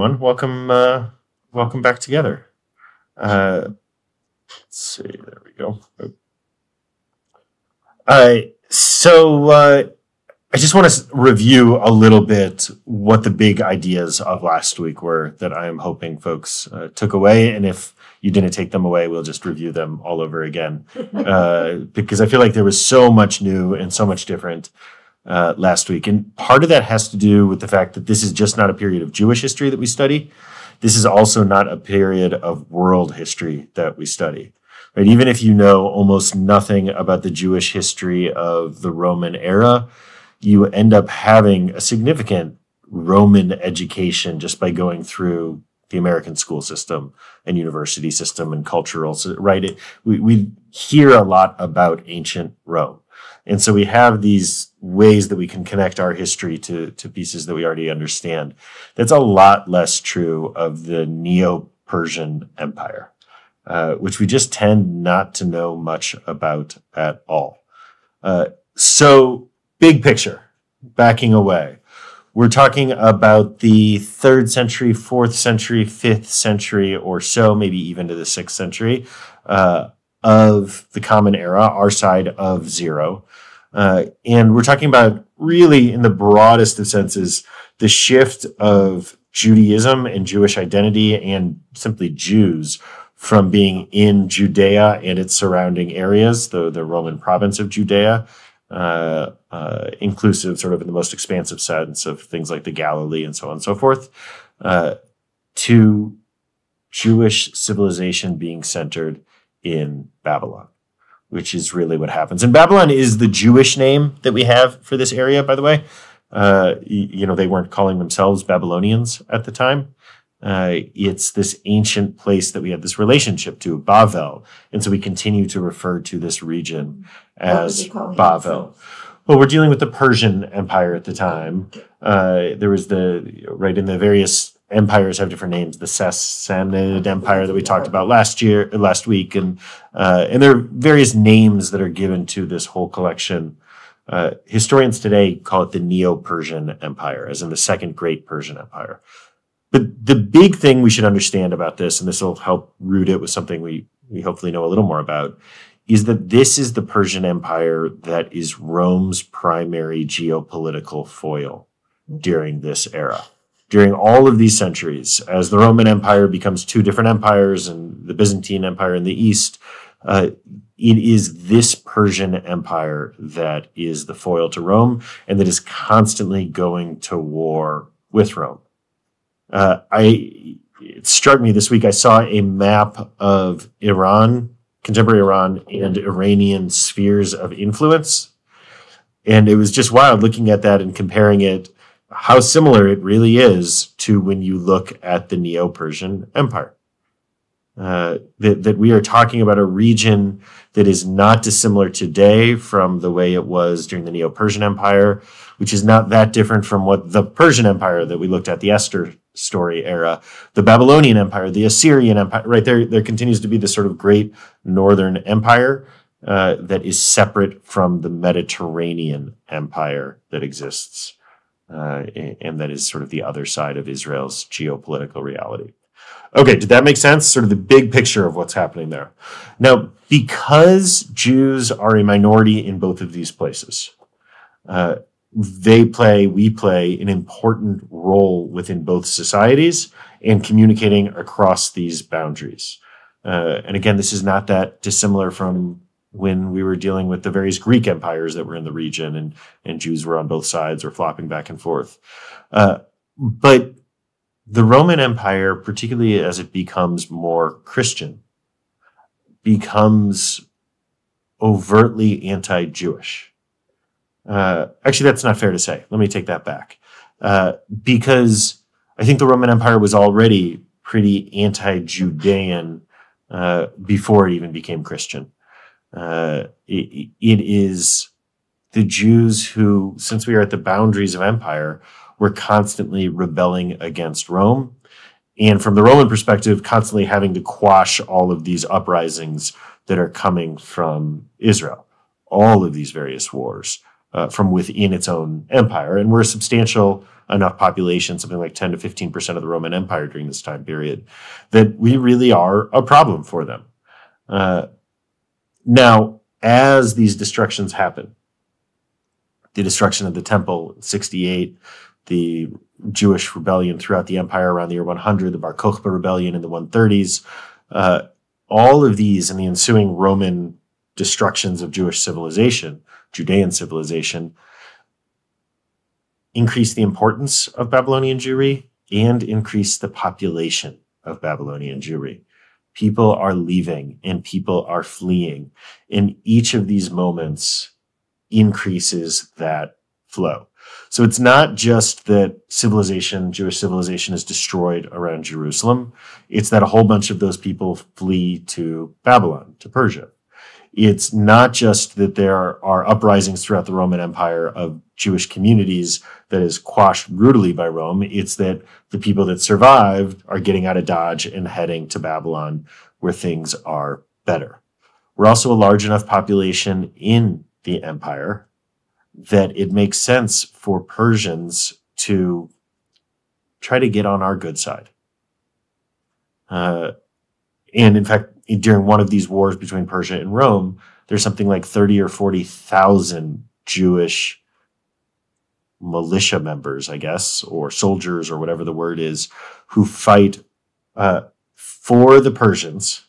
everyone. Welcome, uh, welcome back together. Uh, let's see. There we go. Uh, so uh, I just want to review a little bit what the big ideas of last week were that I am hoping folks uh, took away, and if you didn't take them away, we'll just review them all over again uh, because I feel like there was so much new and so much different uh, last week. And part of that has to do with the fact that this is just not a period of Jewish history that we study. This is also not a period of world history that we study. Right? Even if you know almost nothing about the Jewish history of the Roman era, you end up having a significant Roman education just by going through the American school system and university system and cultural, right? It, we, we hear a lot about ancient Rome. And so we have these ways that we can connect our history to, to pieces that we already understand. That's a lot less true of the Neo Persian Empire, uh, which we just tend not to know much about at all. Uh, so, big picture, backing away. We're talking about the third century, fourth century, fifth century, or so, maybe even to the sixth century uh, of the Common Era, our side of zero. Uh, and we're talking about really, in the broadest of senses, the shift of Judaism and Jewish identity and simply Jews from being in Judea and its surrounding areas, the, the Roman province of Judea, uh, uh, inclusive, sort of in the most expansive sense of things like the Galilee and so on and so forth, uh, to Jewish civilization being centered in Babylon which is really what happens. And Babylon is the Jewish name that we have for this area, by the way. Uh, you, know, they weren't calling themselves Babylonians at the time. Uh, it's this ancient place that we have this relationship to, Bavel. And so we continue to refer to this region as Bavel. Well, we're dealing with the Persian Empire at the time. Uh, there was the, right in the various empires have different names. The Sassanid Empire that we talked about last year, last week, and uh, and there are various names that are given to this whole collection. Uh, historians today call it the Neo-Persian Empire, as in the Second Great Persian Empire. But the big thing we should understand about this, and this will help root it with something we we hopefully know a little more about, is that this is the Persian Empire that is Rome's primary geopolitical foil during this era during all of these centuries, as the Roman Empire becomes two different empires and the Byzantine Empire in the East, uh, it is this Persian Empire that is the foil to Rome and that is constantly going to war with Rome. Uh, I it struck me this week. I saw a map of Iran, contemporary Iran, and Iranian spheres of influence, and it was just wild looking at that and comparing it how similar it really is to when you look at the Neo Persian Empire. Uh, that, that we are talking about a region that is not dissimilar today from the way it was during the Neo Persian Empire, which is not that different from what the Persian Empire that we looked at, the Esther story era, the Babylonian Empire, the Assyrian Empire, right there, there continues to be this sort of great northern empire uh, that is separate from the Mediterranean empire that exists uh, and that is sort of the other side of Israel's geopolitical reality. Okay, did that make sense? Sort of the big picture of what's happening there. Now, because Jews are a minority in both of these places, uh, they play, we play an important role within both societies and communicating across these boundaries. Uh, and again, this is not that dissimilar from when we were dealing with the various Greek empires that were in the region and, and Jews were on both sides or flopping back and forth. Uh, but the Roman Empire, particularly as it becomes more Christian, becomes overtly anti Jewish. Uh, actually, that's not fair to say. Let me take that back. Uh, because I think the Roman Empire was already pretty anti Judean uh, before it even became Christian. Uh, it, it is the Jews who, since we are at the boundaries of empire, were constantly rebelling against Rome. And from the Roman perspective, constantly having to quash all of these uprisings that are coming from Israel, all of these various wars uh, from within its own empire. And we're a substantial enough population, something like 10 to 15% of the Roman Empire during this time period, that we really are a problem for them. Uh, now, as these destructions happen, the destruction of the temple, 68, the Jewish rebellion throughout the empire around the year 100, the Bar Kokhba rebellion in the 130s, uh, all of these and the ensuing Roman destructions of Jewish civilization, Judean civilization, increase the importance of Babylonian Jewry and increase the population of Babylonian Jewry. People are leaving and people are fleeing. And each of these moments increases that flow. So it's not just that civilization, Jewish civilization is destroyed around Jerusalem. It's that a whole bunch of those people flee to Babylon, to Persia. It's not just that there are uprisings throughout the Roman Empire of Jewish communities that is quashed brutally by Rome. It's that the people that survived are getting out of Dodge and heading to Babylon where things are better. We're also a large enough population in the empire that it makes sense for Persians to try to get on our good side. Uh, and in fact, during one of these wars between Persia and Rome, there's something like 30 or 40,000 Jewish militia members, I guess, or soldiers or whatever the word is, who fight uh, for the Persians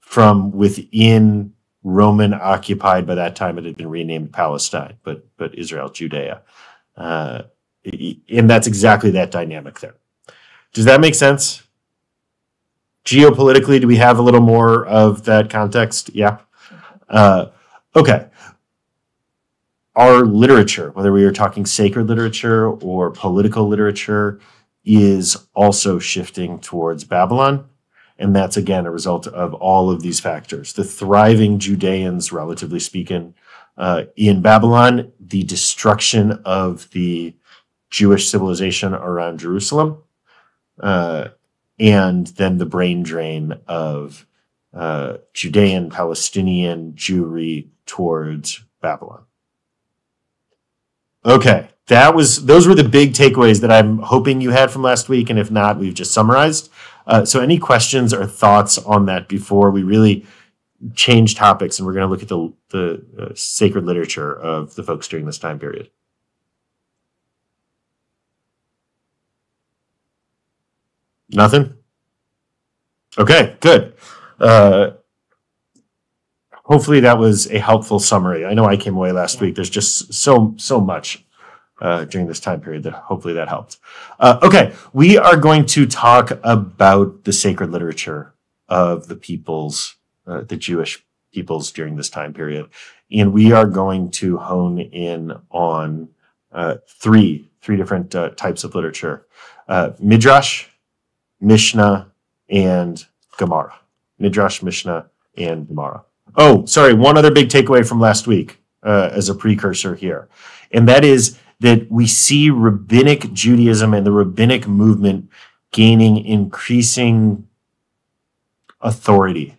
from within Roman occupied. By that time, it had been renamed Palestine, but but Israel, Judea, uh, and that's exactly that dynamic there. Does that make sense? Geopolitically, do we have a little more of that context? Yeah. Uh, okay. Our literature, whether we are talking sacred literature or political literature, is also shifting towards Babylon. And that's again a result of all of these factors. The thriving Judeans, relatively speaking, uh, in Babylon, the destruction of the Jewish civilization around Jerusalem, uh, and then the brain drain of uh, Judean, Palestinian Jewry towards Babylon. Okay, that was those were the big takeaways that I'm hoping you had from last week, and if not, we've just summarized. Uh, so, any questions or thoughts on that before we really change topics and we're going to look at the, the uh, sacred literature of the folks during this time period? Nothing? Okay, good. Uh, hopefully that was a helpful summary. I know I came away last week. There's just so so much uh, during this time period that hopefully that helped. Uh, okay, we are going to talk about the sacred literature of the peoples, uh, the Jewish peoples during this time period, and we are going to hone in on uh, three three different uh, types of literature: uh, midrash, Mishnah, and Gemara. Midrash, Mishnah, and Gemara. Oh, sorry. One other big takeaway from last week as a precursor here, and that is that we see rabbinic Judaism and the rabbinic movement gaining increasing authority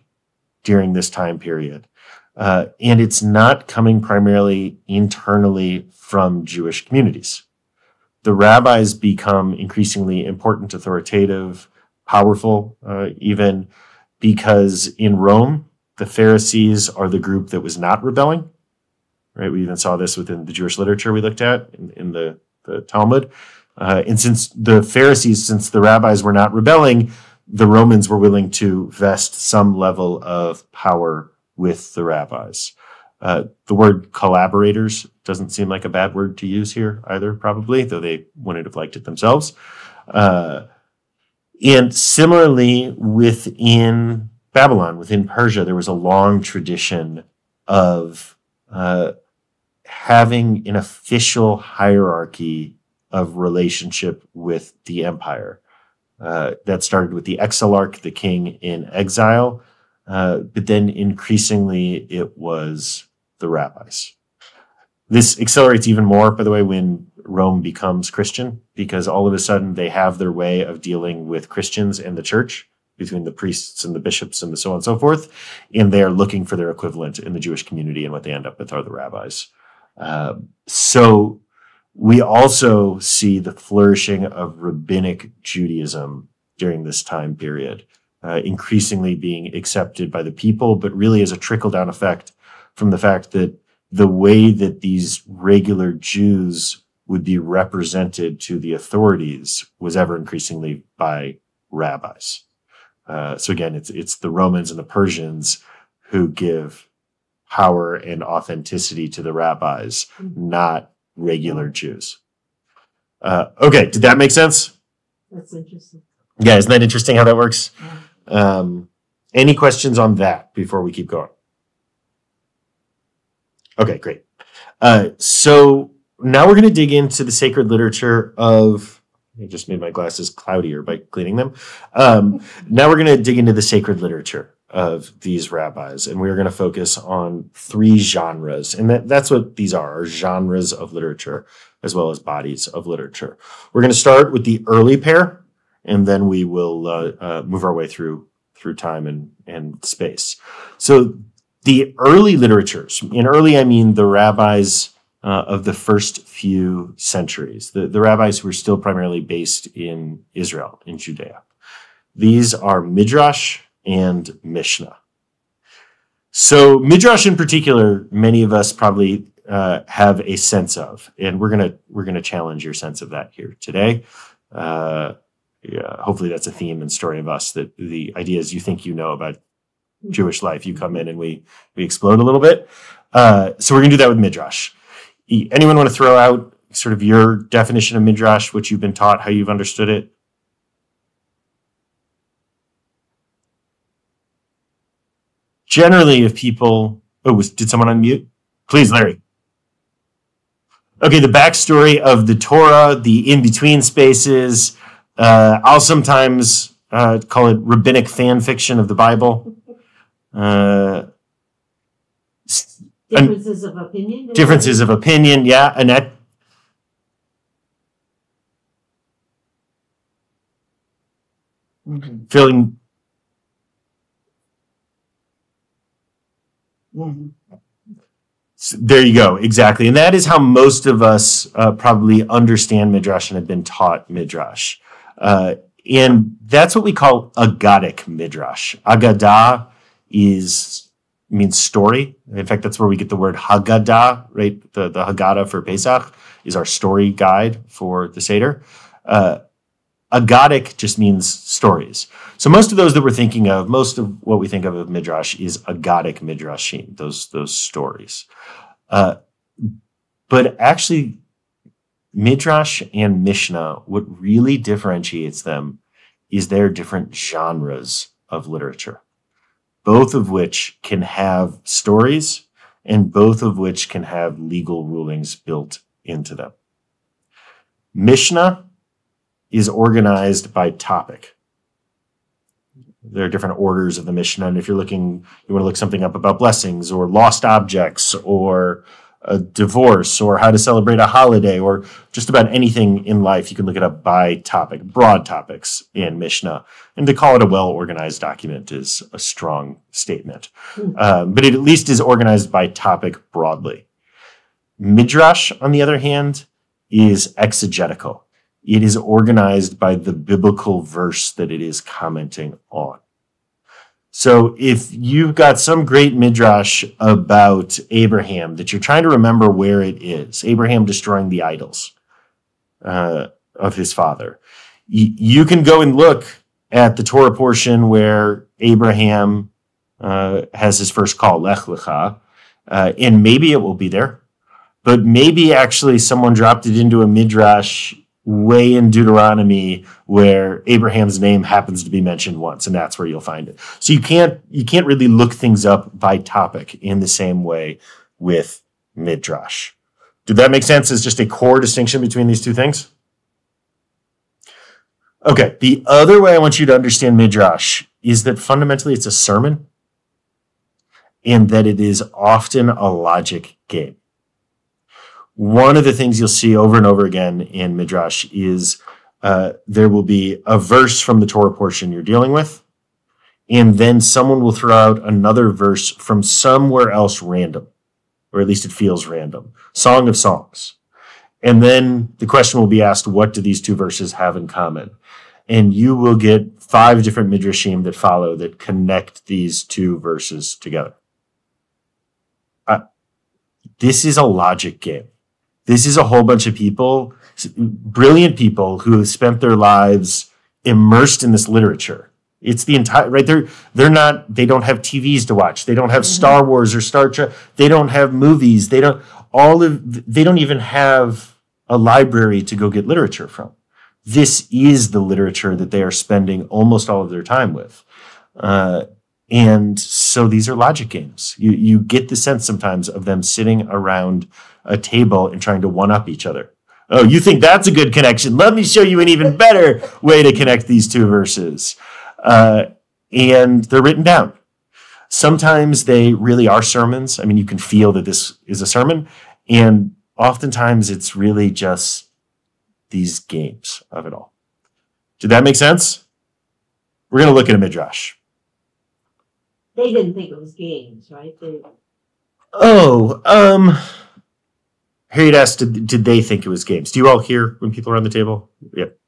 during this time period. Uh, and it's not coming primarily internally from Jewish communities. The rabbis become increasingly important, authoritative, powerful, uh, even because in Rome, the Pharisees are the group that was not rebelling right? We even saw this within the Jewish literature we looked at in, in the, the Talmud. Uh, and since the Pharisees, since the rabbis were not rebelling, the Romans were willing to vest some level of power with the rabbis. Uh, the word collaborators doesn't seem like a bad word to use here either, probably, though they wouldn't have liked it themselves. Uh, and similarly, within Babylon, within Persia, there was a long tradition of uh, having an official hierarchy of relationship with the empire. Uh, that started with the exilarch, the king in exile, uh, but then increasingly it was the rabbis. This accelerates even more, by the way, when Rome becomes Christian, because all of a sudden they have their way of dealing with Christians and the church between the priests and the bishops and the so on and so forth, and they are looking for their equivalent in the Jewish community, and what they end up with are the rabbis. Um, so We also see the flourishing of rabbinic Judaism during this time period, uh, increasingly being accepted by the people, but really as a trickle down effect from the fact that the way that these regular Jews would be represented to the authorities was ever increasingly by rabbis. Uh, so again, it's it's the Romans and the Persians who give power and authenticity to the rabbis, Mm-hmm. not regular Jews. Uh, okay, did that make sense? That's interesting. Yeah, isn't that interesting how that works? Um, any questions on that before we keep going? Okay, great. Uh, so now we're going to dig into the sacred literature of. I just made my glasses cloudier by cleaning them. Um, now we're going to dig into the sacred literature of these rabbis, and we're going to focus on three genres, and that, that's what these are: are genres of literature as well as bodies of literature. We're going to start with the early pair, and then we will uh, uh, move our way through through time and and space. So the early literatures, in early I mean the rabbis uh, of the first few centuries, the, the rabbis were still primarily based in Israel, in Judea. These are Midrash and Mishnah. So Midrash in particular, many of us probably uh, have a sense of, and we're gonna we're gonna challenge your sense of that here today. Uh, yeah, hopefully that's a theme and story of us that the ideas you think you know about Jewish life, you come in and we we explode a little bit. Uh, so we're gonna do that with midrash. Anyone want to throw out sort of your definition of midrash, what you've been taught, how you've understood it? Generally, if people oh, was did someone unmute? Please, Larry. Okay, the backstory of the Torah, the in between spaces. Uh, I'll sometimes uh, call it rabbinic fan fiction of the Bible. Uh, Differences of opinion. differences of opinion, yeah, Annette. Mhm. Feeling Mhm. s- there you go, exactly, and that is how most of us uh, probably understand midrash and have been taught midrash, uh, and that's what we call agadic midrash. agada is means story. In fact, that's where we get the word Haggadah, right? The the Haggadah for Pesach is our story guide for the Seder. Uh, Agadic just means stories. So most of those that we're thinking of, most of what we think of of midrash is agadic midrashim, those those stories. Uh, but actually, midrash and mishnah, what really differentiates them is their different genres of literature, both of which can have stories and both of which can have legal rulings built into them. Mishnah is organized by topic. There are different orders of the Mishnah, and if you're looking, you want to look something up about blessings or lost objects or a divorce or how to celebrate a holiday or just about anything in life, you can look it up by topic, broad topics in Mishnah. And to call it a well organized document is a strong statement. Um, but it at least is organized by topic broadly. Midrash, on the other hand, is exegetical. It is organized by the biblical verse that it is commenting on. So if you've got some great midrash about Abraham that you're trying to remember where it is, Abraham destroying the idols uh, of his father, y- you can go and look at the Torah portion where Abraham uh, has his first call, Lech Lecha, uh, and maybe it will be there, but maybe actually someone dropped it into a midrash way in Deuteronomy where Abraham's name happens to be mentioned once, and that's where you'll find it. So you can't you can't really look things up by topic in the same way with midrash. Did that make sense as just a core distinction between these two things? Okay, the other way I want you to understand midrash is that fundamentally it's a sermon and that it is often a logic game one of the things you'll see over and over again in midrash is uh, there will be a verse from the Torah portion you're dealing with, and then someone will throw out another verse from somewhere else random, or at least it feels random. Song of Songs. And then the question will be asked, what do these two verses have in common? And you will get five different midrashim that follow that connect these two verses together. Uh, this is a logic game. This is a whole bunch of people, brilliant people who have spent their lives immersed in this literature. It's the entire right. They're they're not. They don't have TVs to watch. They don't have Star Wars or Star Trek. They don't have movies. They don't all of. They don't even have a library to go get literature from. This is the literature that they are spending almost all of their time with. Uh, and so these are logic games. You you get the sense sometimes of them sitting around a table and trying to one up each other. Oh, you think that's a good connection? Let me show you an even better way to connect these two verses. Uh, and they're written down. Sometimes they really are sermons. I mean, you can feel that this is a sermon, and oftentimes it's really just these games of it all. Did that make sense? We're going to look at a midrash. They didn't think it was games, right? They, Oh, um, Harriet asked, did, did they think it was games? Do you all hear when people are on the table? Yep.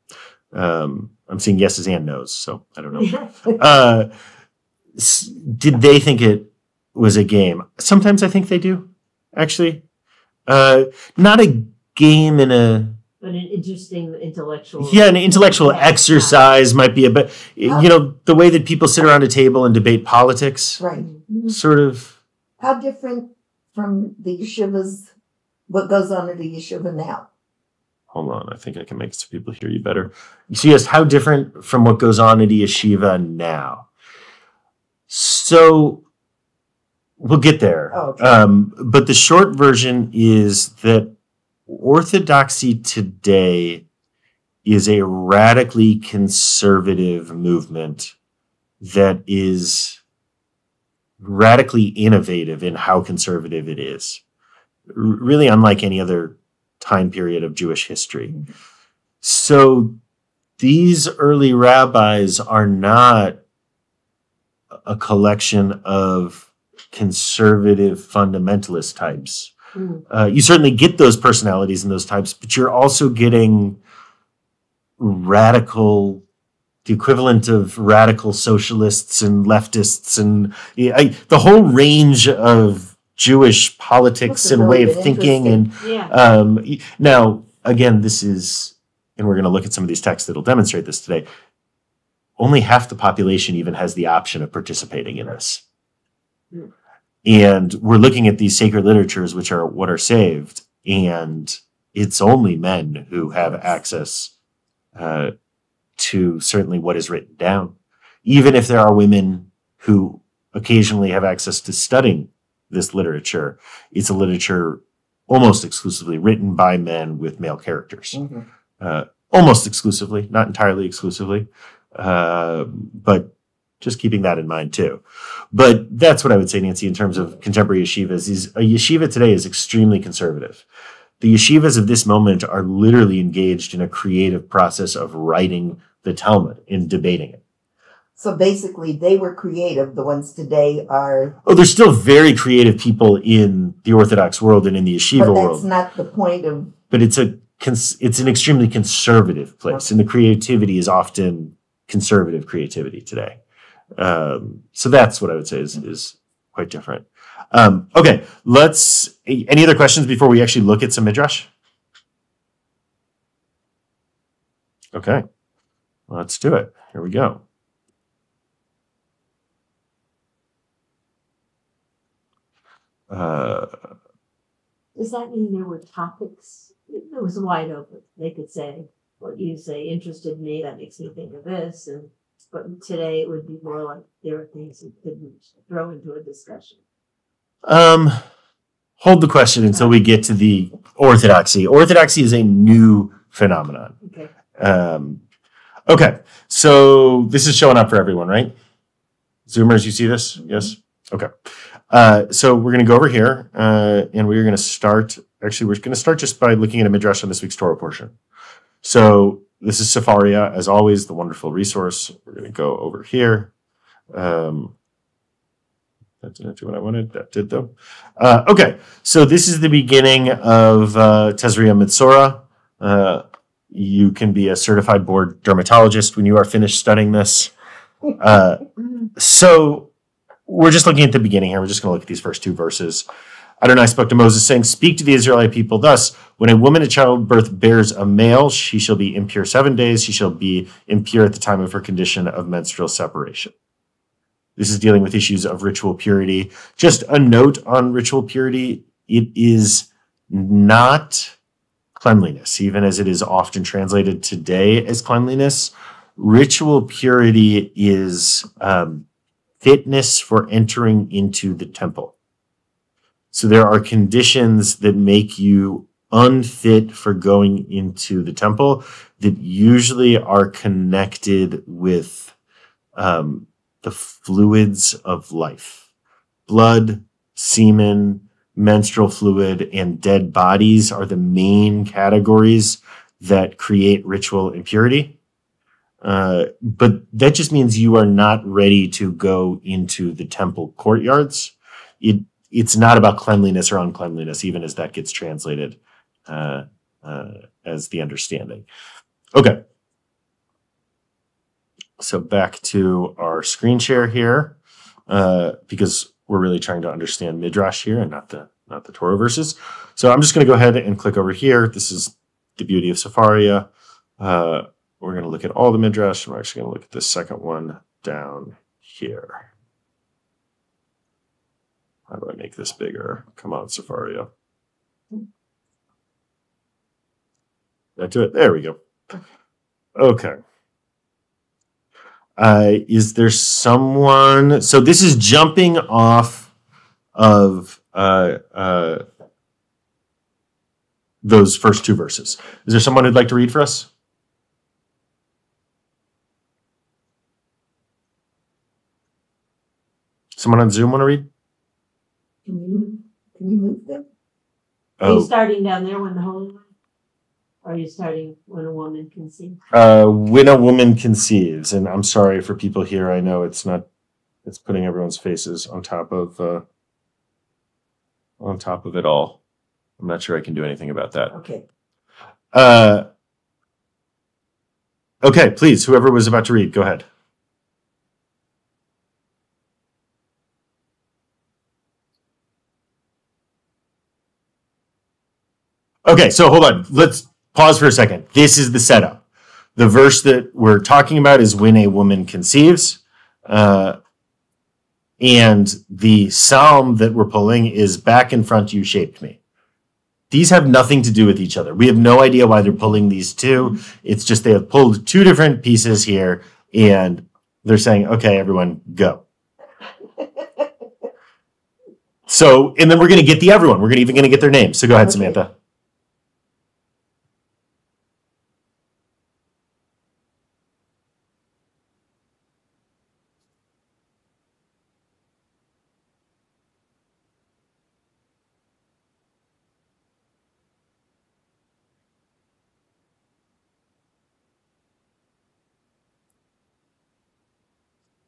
Um, I'm seeing yeses and nos, so I don't know. Uh, did they think it was a game? Sometimes I think they do, actually. Uh, not a game in a but an interesting intellectual. yeah, an intellectual exercise might be a but you know the way that people sit around a table and debate politics, Right. Sort of. How different from the yeshivas, what goes on in the yeshiva now? Hold on, I think I can make some people hear you better. You see, yes, how different from what goes on at the yeshiva now. So we'll get there. Oh, okay. Um, but the short version is that orthodoxy today is a radically conservative movement that is radically innovative in how conservative it is. Really unlike any other time period of Jewish history. So these early rabbis are not a collection of conservative fundamentalist types. Mm. Uh, you certainly get those personalities and those types, but you're also getting radical, the equivalent of radical socialists and leftists, and I, the whole range of Jewish politics and way of thinking. And Yeah. um, now, again, this is, and we're going to look at some of these texts that'll demonstrate this today. Only half the population even has the option of participating in this. Hmm. And we're looking at these sacred literatures, which are what are saved, and it's only men who have access uh, to certainly what is written down. Even if there are women who occasionally have access to studying this literature, it's a literature almost exclusively written by men with male characters. Uh, almost exclusively, not entirely exclusively, uh, but just keeping that in mind too. But that's what I would say, Nancy, in terms of contemporary yeshivas. Is a yeshiva today is extremely conservative. The yeshivas of this moment are literally engaged in a creative process of writing the Talmud and debating it. So basically, they were creative. The ones today are, Oh, there's still very creative people in the Orthodox world and in the yeshiva but world. that's not the point of. but it's a cons- it's an extremely conservative place, and the creativity is often conservative creativity today. Um, so that's what I would say is is quite different. Um, okay, let's. Any other questions before we actually look at some midrash? Okay, let's do it. Here we go. Uh, Does that mean there were topics? It it was wide open. They could say, what you say interested me, that makes me think of this. And but today it would be more like there are things you couldn't throw into a discussion. Um, hold the question until we get to the orthodoxy. Orthodoxy is a new phenomenon. Okay. Um, okay, so this is showing up for everyone, right? Zoomers, you see this? Yes. Okay. Uh, so we're going to go over here, uh, and we're going to start. Actually, we're going to start just by looking at a midrash on this week's Torah portion. So this is Sefaria, as always, the wonderful resource. We're going to go over here. Um, That didn't do what I wanted. That did though. Uh, okay, so this is the beginning of uh, Tazria. Uh, you can be a certified board dermatologist when you are finished studying this. Uh, so we're just looking at the beginning here. We're just going to look at these first two verses. Adonai spoke to Moses, saying, Speak to the Israelite people thus When a woman at childbirth bears a male, she shall be impure seven days. She shall be impure at the time of her condition of menstrual separation. This is dealing with issues of ritual purity. Just a note on ritual purity it is not cleanliness, even as it is often translated today as cleanliness. Ritual purity is um, fitness for entering into the temple. So there are conditions that make you unfit for going into the temple that usually are connected with um, the fluids of life blood, semen, menstrual fluid, and dead bodies are the main categories that create ritual impurity. Uh, but that just means you are not ready to go into the temple courtyards. It it's not about cleanliness or uncleanliness, even as that gets translated uh, uh, as the understanding. Okay. So back to our screen share here, uh, because we're really trying to understand midrash here and not the not the Torah verses. So I'm just going to go ahead and click over here. This is the beauty of Sefaria. We're going to look at all the midrash. And we're actually going to look at the second one down here. How do I make this bigger? Come on, Sefaria. Did do it? There we go. Okay. Uh, is there someone? So this is jumping off of uh, uh, those first two verses. Is there someone who'd like to read for us? Someone on Zoom want to read? Can you, can you move them? Are you Oh, starting down there when the Holy One? Or are you starting when a woman conceives? uh, when a woman conceives, and I'm sorry for people here. I know it's not. It's putting everyone's faces on top of uh, on top of it all. I'm not sure I can do anything about that. Okay. Uh, okay, please, whoever was about to read, go ahead. Okay, so hold on. Let's pause for a second. This is the setup. The verse that we're talking about is when a woman conceives. Uh, and the psalm that we're pulling is back in front you shaped me these have nothing to do with each other. We have no idea why they're pulling these two. It's just they have pulled two different pieces here and they're saying, okay, everyone, go. So, and then we're going to get the everyone. We're gonna, even going to get their names. So go ahead, Okay. Samantha.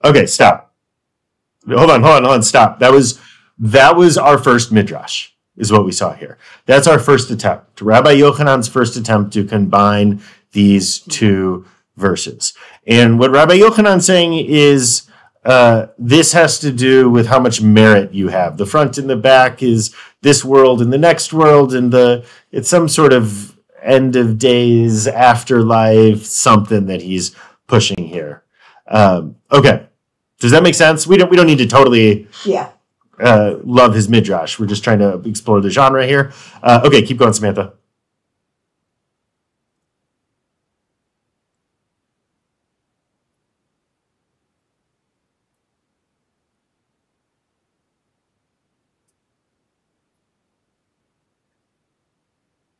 Okay, stop. Hold on, hold on, hold on, stop. That was that was our first midrash, is what we saw here. That's our first attempt. Rabbi Yochanan's first attempt to combine these two verses. And what Rabbi Yochanan's saying is uh, this has to do with how much merit you have. The front and the back is this world and the next world, and the it's some sort of end of days, afterlife, something that he's pushing here. Um, okay, does that make sense? We don't we don't need to totally Yeah. uh, love his midrash. We're just trying to explore the genre here. Uh, okay, keep going, Samantha.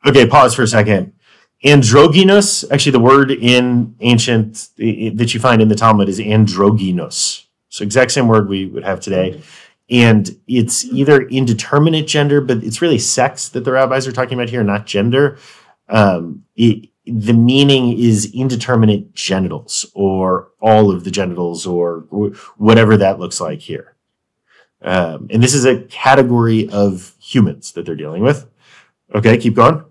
Okay, pause for a second. Androgynous, actually, the word in ancient that you find in the Talmud is androgynous. So, exact same word we would have today. And it's either indeterminate gender, but it's really sex that the rabbis are talking about here, not gender. Um, it, the meaning is indeterminate genitals or all of the genitals or whatever that looks like here. Um, and this is a category of humans that they're dealing with. Okay, keep going.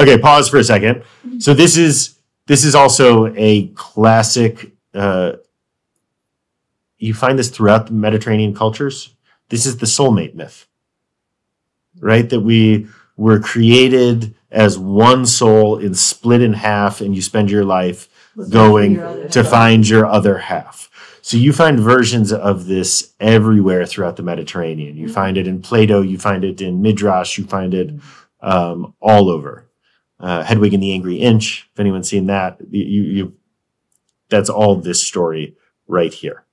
Okay, pause for a second. So this is this is also a classic. Uh, you find this throughout the Mediterranean cultures. This is the soulmate myth, right? That we were created as one soul and split in half, and you spend your life going to find your other half. So you find versions of this everywhere throughout the Mediterranean. You find it in Plato, you find it in Midrash, you find it um, all over. Uh, Hedwig and the Angry Inch, if anyone's seen that, you, you, that's all this story right here.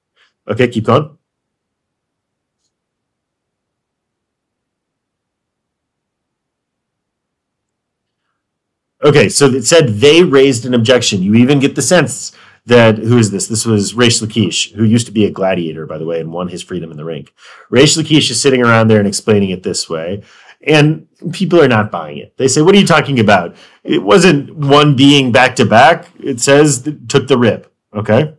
Okay, keep going. Okay, so it said they raised an objection. You even get the sense that who is this? This was Reish Lakish, who used to be a gladiator, by the way, and won his freedom in the ring. Reish Lakish is sitting around there and explaining it this way, and people are not buying it. They say, "What are you talking about? It wasn't one being back to back. It says took the rib." Okay.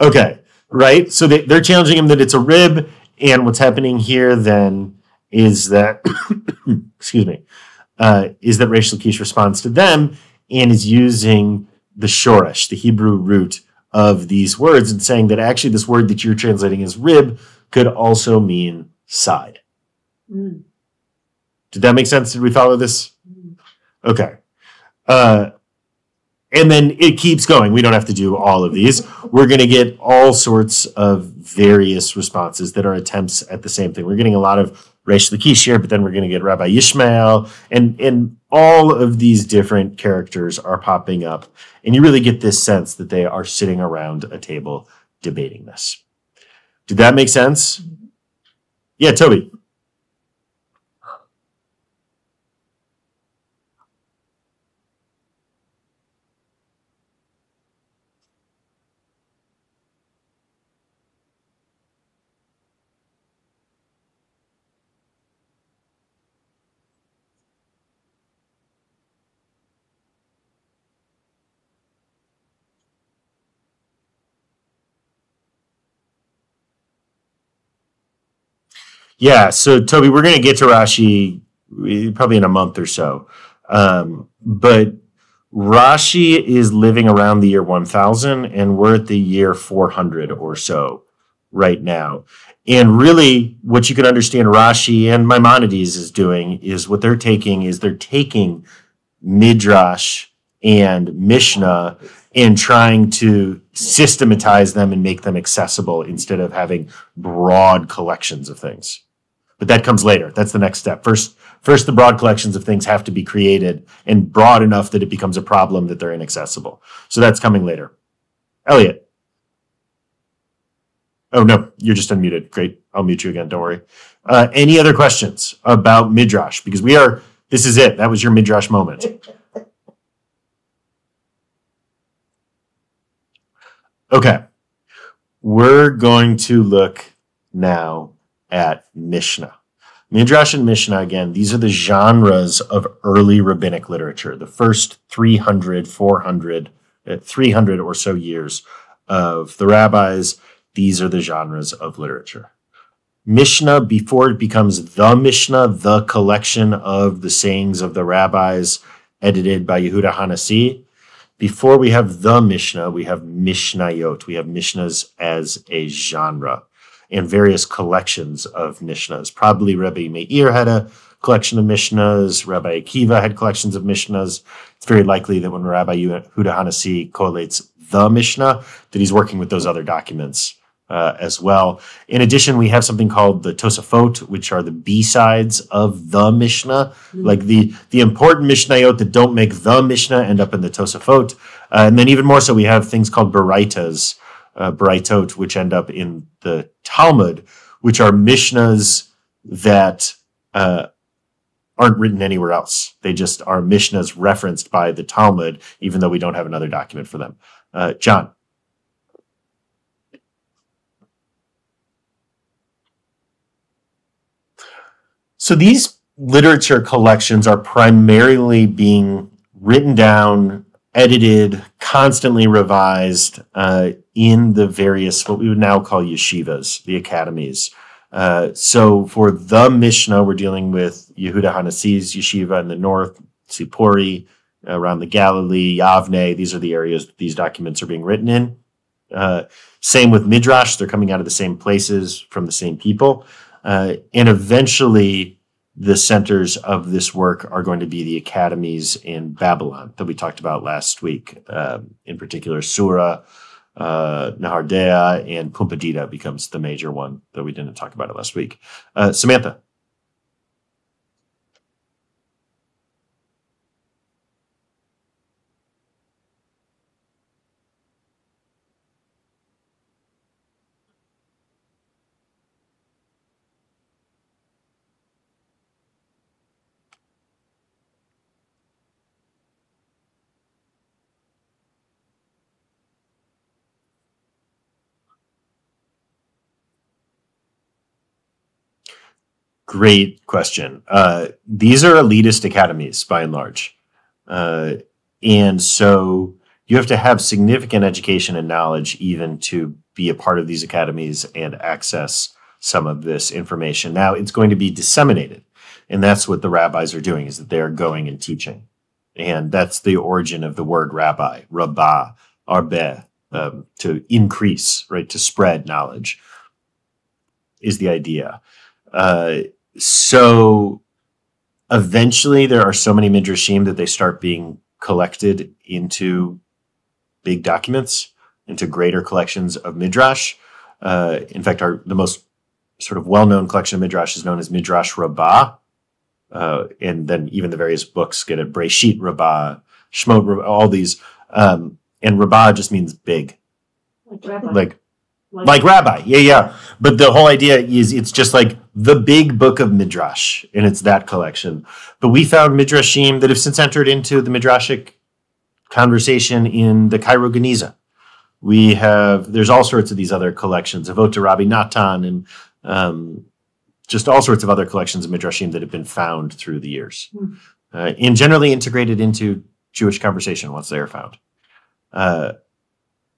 Okay, right? So they, they're challenging him that it's a rib, and what's happening here then is that, excuse me, uh, is that Reish Lakish responds to them and is using the shoresh, the Hebrew root of these words, and saying that actually this word that you're translating as rib could also mean side. Mm. Did that make sense? Did we follow this? Okay. Uh, and then it keeps going. We don't have to do all of these. We're going to get all sorts of various responses that are attempts at the same thing. We're getting a lot of Reish Lakish here, but then we're going to get Rabbi Ishmael, and and all of these different characters are popping up, and you really get this sense that they are sitting around a table debating this. Did that make sense? Mm-hmm. Yeah, Toby. Yeah, so Toby, we're going to get to Rashi eh, probably in a month or so. Um, but Rashi is living around the year 1000, and we're at the year 400 or so right now. And really, what you can understand Rashi and Maimonides is doing is what they're taking is they're taking Midrash and Mishnah and trying to systematize them and make them accessible instead of having broad collections of things but that comes later. That's the next step. First, first the broad collections of things have to be created and broad enough that it becomes a problem that they're inaccessible. So that's coming later. Elliot. Oh no, you're just unmuted. Great. I'll mute you again. Don't worry. Uh, any other questions about Midrash? Because we are. This is it. That was your Midrash moment. Okay. We're going to look now at Mishnah. Midrash and Mishnah, again, these are the genres of early rabbinic literature, the first 300, 400, uh, 300 or so years of the rabbis. These are the genres of literature. Mishnah, before it becomes the Mishnah, the collection of the sayings of the rabbis edited by Yehuda Hanasi, before we have the Mishnah, we have Mishnayot. We have Mishnahs as a genre and various collections of Mishnahs. Probably Rabbi Meir had a collection of Mishnahs. Rabbi Akiva had collections of Mishnahs. It's very likely that when Rabbi Yehuda Hanasi collates the Mishnah, that he's working with those other documents uh, as well. In addition, we have something called the Tosefta, which are the B sides of the Mishnah, mm-hmm. like the the important Mishnayot that don't make the Mishnah end up in the Tosefta. Uh, and then even more so, we have things called Baraitas, uh, Braitot, which end up in the Talmud, which are Mishnahs that uh, aren't written anywhere else. They just are Mishnahs referenced by the Talmud, even though we don't have another document for them. Uh, John. So these literature collections are primarily being written down, edited, constantly revised uh, in the various, what we would now call yeshivas, the academies. Uh, so for the Mishnah, we're dealing with Yehuda Hanasi's yeshiva in the north, Sipori, around the Galilee, Yavne. These are the areas that these documents are being written in. Uh, same with Midrash, they're coming out of the same places from the same people. Uh, and eventually, the centers of this work are going to be the academies in Babylon that we talked about last week. Uh, in particular, Sura, uh, Nehardea, and Pumbedita becomes the major one, though we didn't talk about it last week. Uh, Samantha. Great question. Uh, these are elitist academies by and large. Uh, and so you have to have significant education and knowledge even to be a part of these academies and access some of this information. Now it's going to be disseminated. And that's what the rabbis are doing is that they're going and teaching. And that's the origin of the word rabbi, rabbah, arbe, um, to increase, right, to spread knowledge is the idea. Uh, so eventually there are so many midrashim that they start being collected into big documents into greater collections of midrash uh, in fact our the most sort of well-known collection of midrash is known as midrash rabbah uh, and then even the various books get a breshit rabbah shmot rabbah, all these um, and rabbah just means big Like rabbi. Like like rabbi yeah yeah. But the whole idea is it's just like the big book of midrash and it's that collection. But we found midrashim that have since entered into the midrashic conversation in the cairo geniza. We have there's all sorts of these other collections. Avot de Rabbi Natan and um, just all sorts of other collections of midrashim that have been found through the years. Hmm. uh, and generally integrated into jewish conversation once they are found. Uh,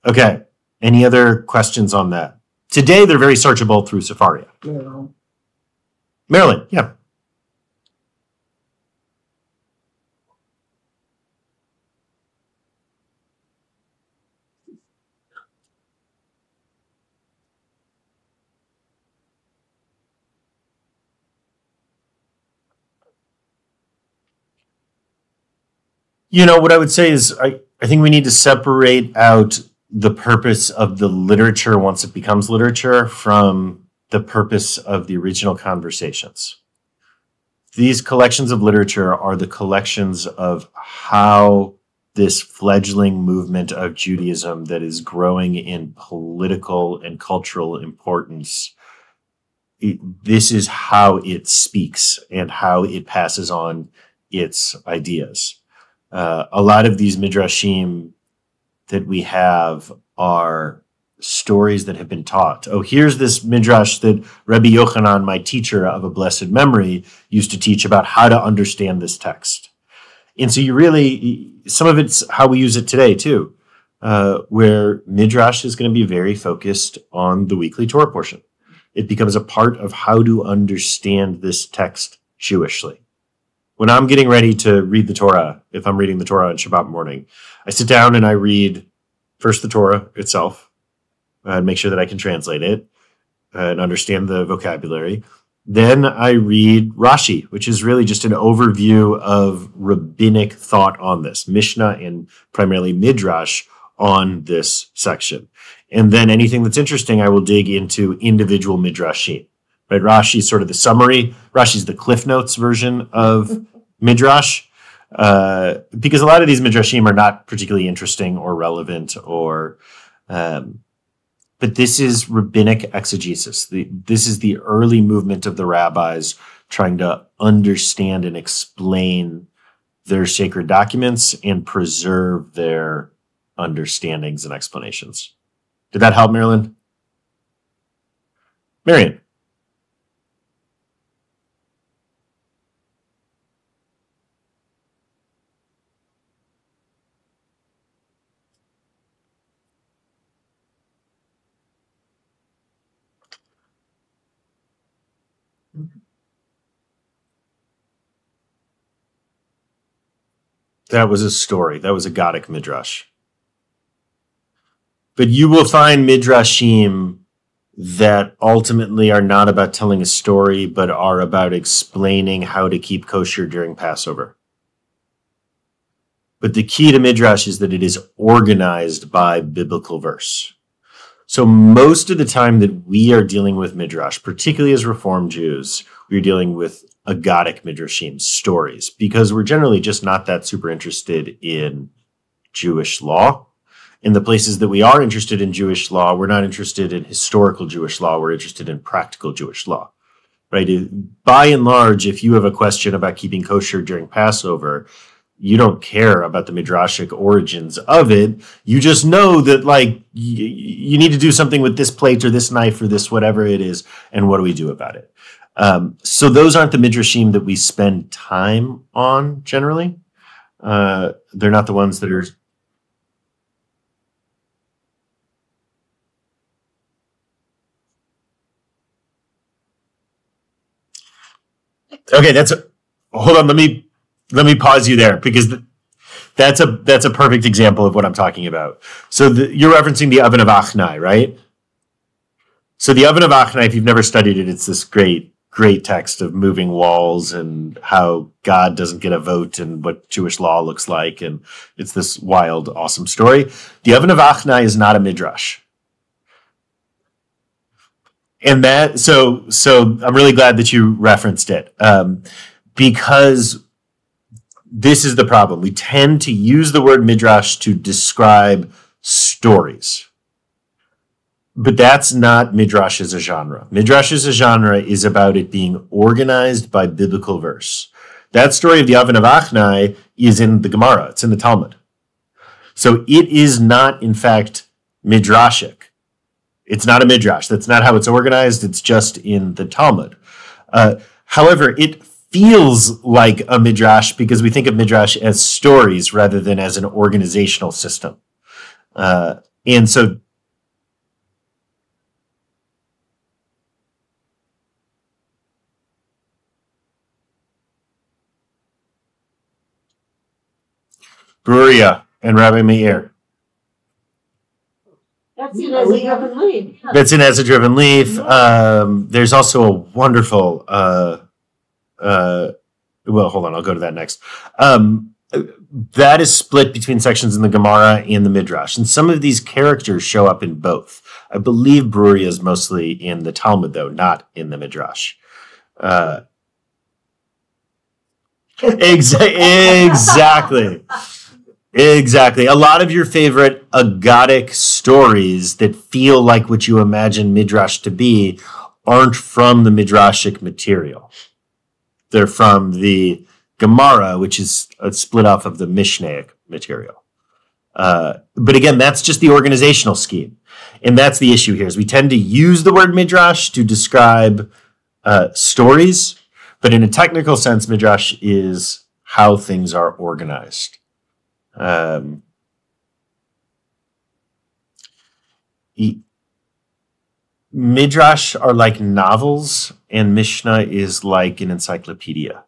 okay any other questions on that? Today, they're very searchable through Sefaria. No. Marilyn, yeah. You know, what I would say is I, I think we need to separate out the purpose of the literature once it becomes literature from the purpose of the original conversations. These collections of literature are the collections of how this fledgling movement of Judaism that is growing in political and cultural importance. it- this is how it speaks and how it passes on its ideas. Uh, a lot of these midrashim that we have are stories that have been taught. Oh, here's this midrash that Rabbi Yochanan, my teacher of a blessed memory, used to teach about how to understand this text. And so you really, some of it's how we use it today too, uh, where midrash is going to be very focused on the weekly Torah portion. It becomes a part of how to understand this text Jewishly. When I'm getting ready to read the Torah, if I'm reading the Torah on Shabbat morning, I sit down and I read first the Torah itself, uh, and make sure that I can translate it uh, and understand the vocabulary. Then I read Rashi, which is really just an overview of rabbinic thought on this, Mishnah and primarily Midrash on this section. And then anything that's interesting, I will dig into individual Midrashim. Right? Rashi is sort of the summary. Rashi's the Cliff Notes version of mm-hmm. Midrash. Uh, because a lot of these Midrashim are not particularly interesting or relevant or um, but this is rabbinic exegesis. The, this is the early movement of the rabbis trying to understand and explain their sacred documents and preserve their understandings and explanations. Did that help, Marilyn? Marion. That was a story. That was a Godic midrash. But you will find midrashim that ultimately are not about telling a story, but are about explaining how to keep kosher during Passover. But the key to midrash is that it is organized by biblical verse. So most of the time that we are dealing with midrash, particularly as Reform Jews, we're dealing with agadic midrashim, stories, because we're generally just not that super interested in Jewish law. In the places that we are interested in Jewish law, we're not interested in historical Jewish law, we're interested in practical Jewish law. Right? By and large, if you have a question about keeping kosher during Passover, you don't care about the midrashic origins of it. You just know that like y- you need to do something with this plate or this knife or this whatever it is, and what do we do about it? Um, so those aren't the midrashim that we spend time on generally. Uh, they're not the ones that are. Okay, that's a, hold on. Let me let me pause you there because th- that's a that's a perfect example of what I'm talking about. So the, you're referencing the oven of Achnai, right? So the oven of Achnai, if you've never studied it, it's this great great text of moving walls and how God doesn't get a vote and what Jewish law looks like, and it's this wild, awesome story. The oven of Achnai is not a midrash. And that so so I'm really glad that you referenced it um, because this is the problem. We tend to use the word midrash to describe stories. But that's not midrash as a genre. Midrash as a genre is about it being organized by biblical verse. That story of the oven of Achnai is in the Gemara. It's in the Talmud. So it is not, in fact, midrashic. It's not a midrash. That's not how it's organized. It's just in the Talmud. Uh, however, it feels like a midrash because we think of midrash as stories rather than as an organizational system. Uh, and so Bruria and Rabbi Meir. That's in As a Driven Leaf. yeah. That's in As a Driven Leaf. Um, there's also a wonderful, uh, uh, well, hold on, I'll go to that next. Um, that is split between sections in the Gemara and the Midrash. And some of these characters show up in both. I believe Bruria is mostly in the Talmud, though, not in the Midrash. Uh, exa- exactly. Exactly. A lot of your favorite agadic stories that feel like what you imagine Midrash to be aren't from the Midrashic material. They're from the Gemara, which is a split off of the Mishnaic material. Uh, but again, that's just the organizational scheme. And that's the issue here is we tend to use the word Midrash to describe uh, stories, but in a technical sense, Midrash is how things are organized. Um, Midrash are like novels, and Mishnah is like an encyclopedia.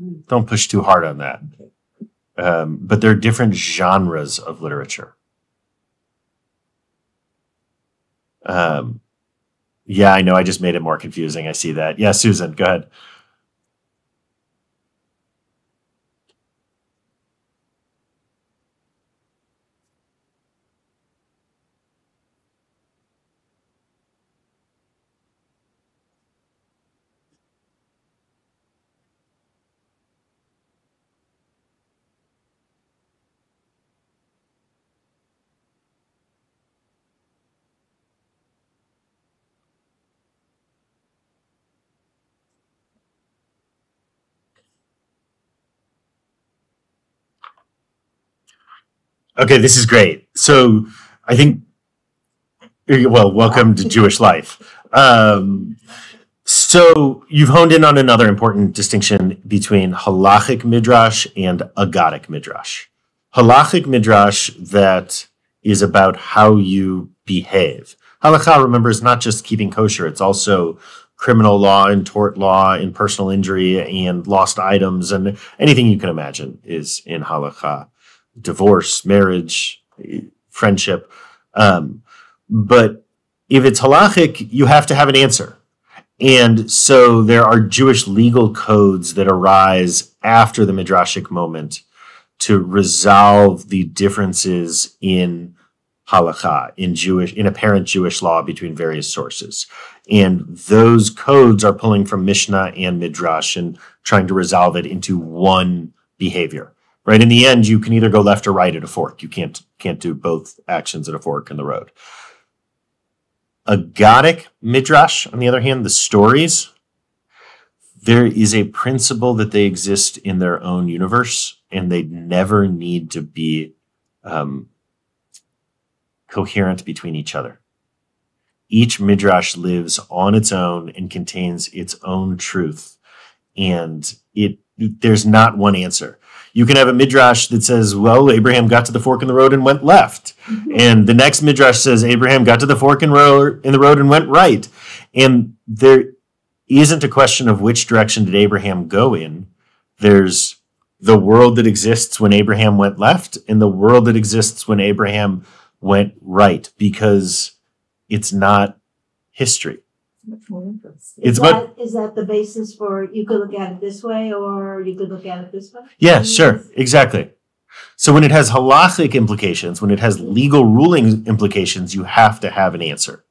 Mm. Don't push too hard on that. Um, but they're different genres of literature. Um, yeah, I know. I just made it more confusing. I see that. Yeah, Susan, go ahead. Okay, this is great. So I think, well, welcome to Jewish life. Um, so you've honed in on another important distinction between halachic midrash and agadic midrash. Halachic midrash that is about how you behave. Halakha, remember, is not just keeping kosher; it's also criminal law and tort law and personal injury and lost items and anything you can imagine is in halakha. Divorce, marriage, friendship. Um, but if it's halachic, you have to have an answer. And so there are Jewish legal codes that arise after the Midrashic moment to resolve the differences in halacha, in Jewish, in apparent Jewish law between various sources. And those codes are pulling from Mishnah and Midrash and trying to resolve it into one behavior. Right? In the end, you can either go left or right at a fork. You can't can't do both actions at a fork in the road. Aggadic Midrash, on the other hand, the stories, there is a principle that they exist in their own universe and they never need to be um, coherent between each other. Each midrash lives on its own and contains its own truth, and it there's not one answer. You can have a midrash that says, "Well, Abraham got to the fork in the road and went left," mm-hmm. and the next midrash says, "Abraham got to the fork in, ro- in the road and went right," and there isn't a question of which direction did Abraham go in. There's the world that exists when Abraham went left and the world that exists when Abraham went right because it's not history. It's is, that, is that the basis for you could look at it this way or you could look at it this way? Yeah, sure, exactly. So when it has halachic implications, when it has legal ruling implications, you have to have an answer.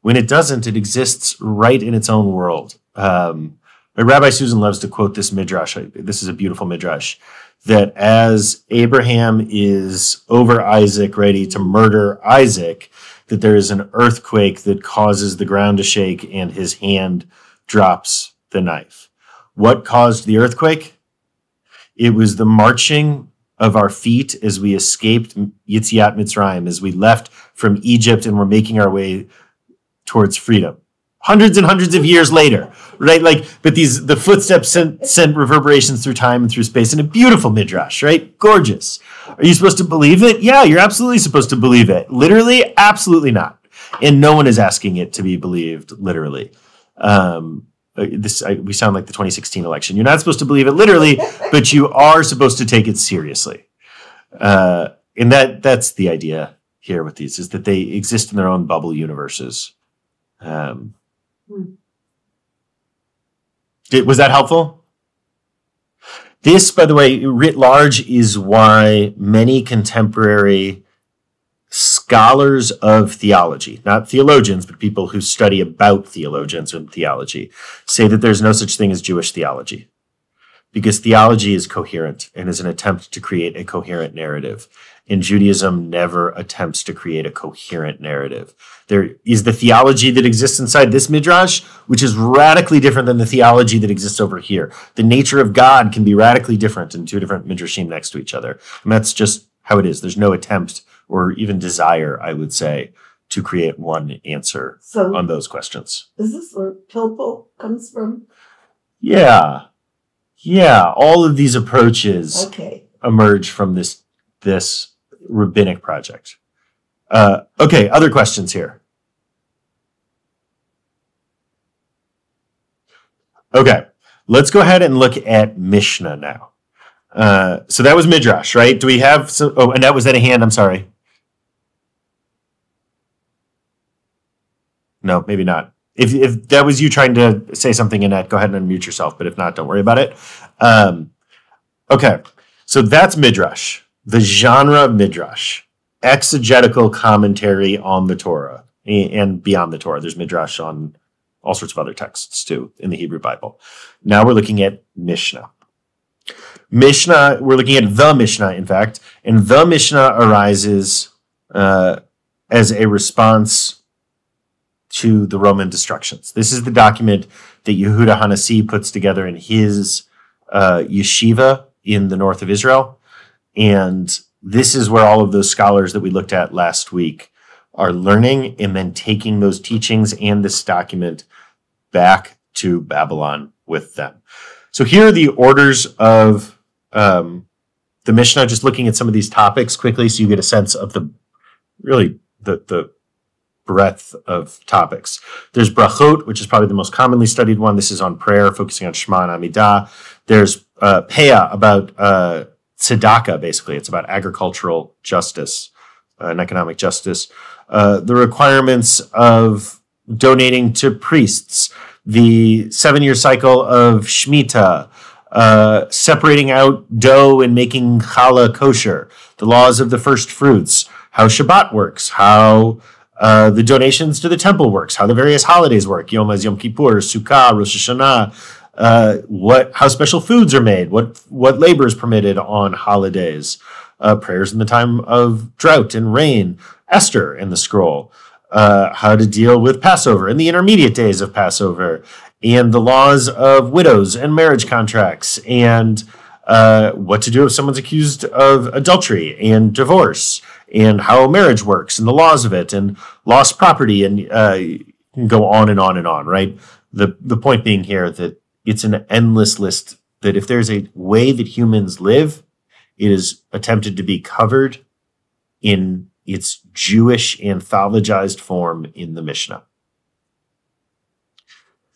When it doesn't, it exists right in its own world. Um, Rabbi Susan loves to quote this midrash. This is a beautiful midrash that as Abraham is over Isaac, ready to murder Isaac, that there is an earthquake that causes the ground to shake and his hand drops the knife. What caused the earthquake? It was the marching of our feet as we escaped Yetziat Mitzrayim, as we left from Egypt and were making our way towards freedom hundreds and hundreds of years later, right? Like, but these the footsteps sent sent reverberations through time and through space in a beautiful midrash, right? Gorgeous. Are you supposed to believe it? Yeah, you're absolutely supposed to believe it. Literally, absolutely not. And no one is asking it to be believed literally. Um, uh, this I, we sound like the 2016 election. You're not supposed to believe it literally, but you are supposed to take it seriously. Uh, and that that's the idea here with these is that they exist in their own bubble universes. Um, did, was that helpful? This, by the way, writ large, is why many contemporary scholars of theology, not theologians, but people who study about theologians and theology, say that there's no such thing as Jewish theology. Because theology is coherent and is an attempt to create a coherent narrative and Judaism never attempts to create a coherent narrative. There is the theology that exists inside this midrash, which is radically different than the theology that exists over here. The nature of God can be radically different in two different midrashim next to each other. And that's just how it is. There's no attempt or even desire, I would say, to create one answer so on those questions. Is this where Pilpul comes from? Yeah. Yeah. All of these approaches okay. emerge from this this rabbinic project. Uh, okay, other questions here. Okay, let's go ahead and look at Mishnah now. Uh, so that was Midrash, right? Do we have some? Oh, and that was that a hand. I'm sorry. No, maybe not. If, if that was you trying to say something, Annette, go ahead and unmute yourself. But if not, don't worry about it. Um, okay, so that's Midrash the genre of midrash, exegetical commentary on the Torah and beyond the Torah. There's midrash on all sorts of other texts too in the Hebrew Bible. Now we're looking at Mishnah. Mishnah, we're looking at the Mishnah, in fact, and the Mishnah arises uh, as a response to the Roman destructions. This is the document that Yehuda Hanasi puts together in his uh, yeshiva in the north of Israel. And this is where all of those scholars that we looked at last week are learning and then taking those teachings and this document back to Babylon with them. So here are the orders of um, the Mishnah, just looking at some of these topics quickly so you get a sense of the really the, the breadth of topics. There's brachot, which is probably the most commonly studied one. This is on prayer, focusing on Shema and Amidah. There's uh, peah about uh, tzedakah, basically. It's about agricultural justice uh, and economic justice. Uh, the requirements of donating to priests, the seven-year cycle of Shemitah, uh, separating out dough and making challah kosher, the laws of the first fruits, how Shabbat works, how uh, the donations to the temple works, how the various holidays work, Yom Yom Kippur, Sukkah, Rosh Hashanah, uh, what how special foods are made, what what labor is permitted on holidays, uh, prayers in the time of drought and rain, Esther in the scroll, uh, how to deal with Passover and the intermediate days of Passover, and the laws of widows and marriage contracts, and uh, what to do if someone's accused of adultery and divorce, and how marriage works and the laws of it, and lost property, and uh, go on and on and on. Right. The the point being here that it's an endless list. That if there's a way that humans live, it is attempted to be covered in its Jewish anthologized form in the Mishnah.